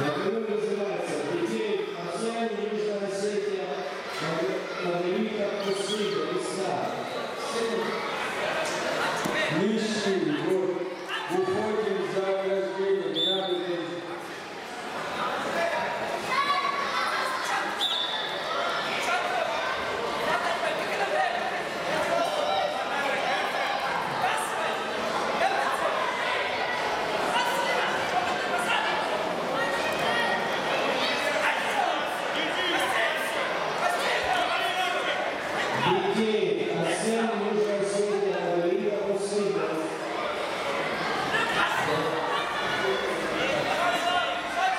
Который называется «Детей Арсения Южная Осетия Маргарита Кусыга весна». Нищий, вот, уходим за рождение, не надо здесь Детей Арсения Южная Осетия Маргарита Кусыга. Заявку о державной вере детей Арсения Южная Осетия.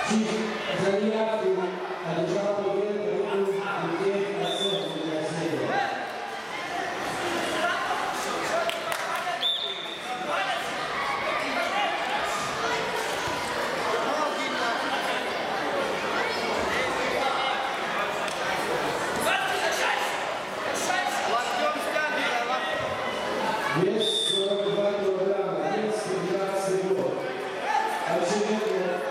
Вес 42 килограмма, вес 15 год. Очевидно,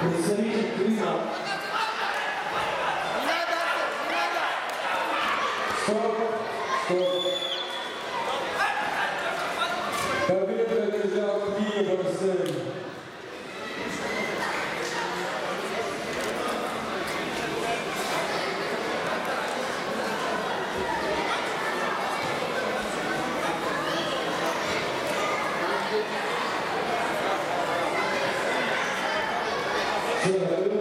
Представитель Крыма. Не надо, Amém.